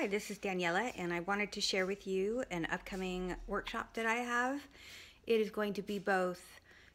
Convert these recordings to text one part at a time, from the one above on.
Hi, this is Daniela, and I wanted to share with you an upcoming workshop that I have. It is going to be both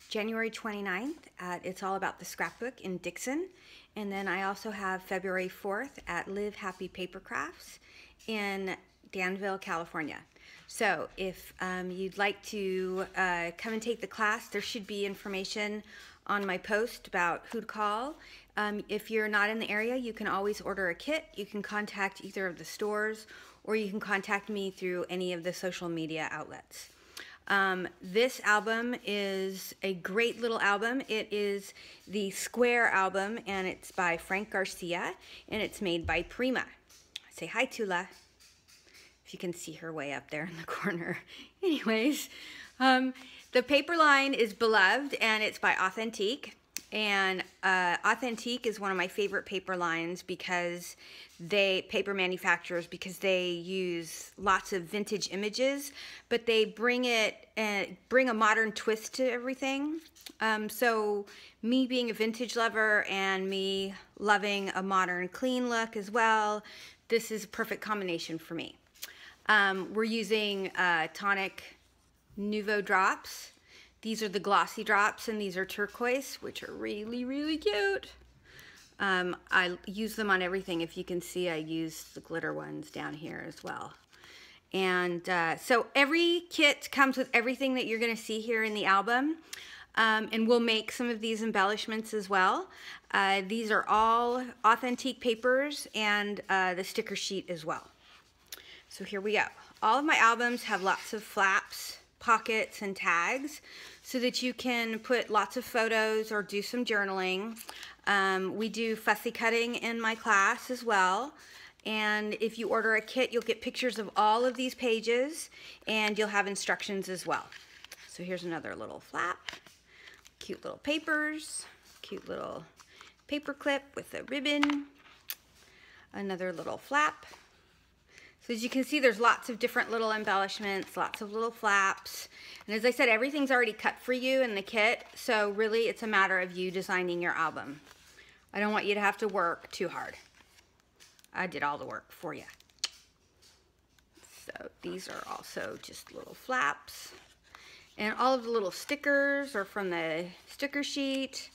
January 29th at It's All About the Scrapbook in Dixon, and then I also have February 4th at Live Happy Paper Crafts in Danville, California. So if um, you'd like to uh, come and take the class, there should be information on my post about who to call. Um, if you're not in the area, you can always order a kit. You can contact either of the stores or you can contact me through any of the social media outlets. Um, this album is a great little album. It is the Square album and it's by Frank Garcia and it's made by Prima. Say hi, Tula. If you can see her way up there in the corner. Anyways, um, the paper line is Beloved and it's by Authentique. And uh, Authentique is one of my favorite paper lines because they, paper manufacturers, because they use lots of vintage images, but they bring it, uh, bring a modern twist to everything. Um, so me being a vintage lover and me loving a modern clean look as well, this is a perfect combination for me. Um, we're using uh, Tonic Nuvo drops these are the glossy drops and these are turquoise, which are really, really cute. Um, I use them on everything. If you can see, I use the glitter ones down here as well. And uh, so every kit comes with everything that you're gonna see here in the album. Um, and we'll make some of these embellishments as well. Uh, these are all Authentique papers and uh, the sticker sheet as well. So here we go. All of my albums have lots of flaps, pockets, and tags so that you can put lots of photos or do some journaling. Um, we do fussy cutting in my class as well. And if you order a kit, you'll get pictures of all of these pages and you'll have instructions as well. So here's another little flap, cute little papers, cute little paper clip with a ribbon, another little flap. So as you can see, there's lots of different little embellishments, lots of little flaps. And as I said, everything's already cut for you in the kit. So really it's a matter of you designing your album. I don't want you to have to work too hard. I did all the work for you. So these are also just little flaps. And all of the little stickers are from the sticker sheet.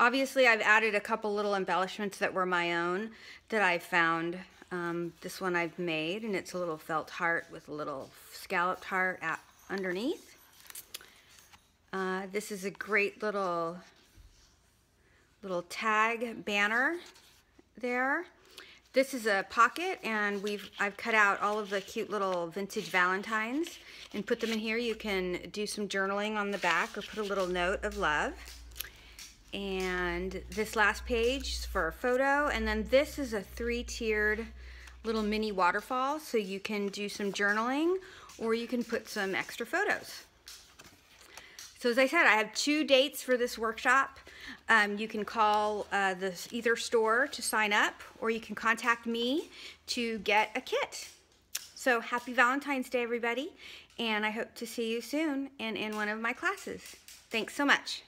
Obviously, I've added a couple little embellishments that were my own that I found um, this one I've made, and it's a little felt heart with a little scalloped heart underneath. Uh, this is a great little little tag banner there. This is a pocket, and we've I've cut out all of the cute little vintage Valentines and put them in here. You can do some journaling on the back or put a little note of love. And this last page is for a photo, and then this is a three-tiered little mini waterfall so you can do some journaling or you can put some extra photos. So as I said, I have two dates for this workshop. Um, you can call uh, the either store to sign up or you can contact me to get a kit. So happy Valentine's Day, everybody. And I hope to see you soon and in one of my classes. Thanks so much.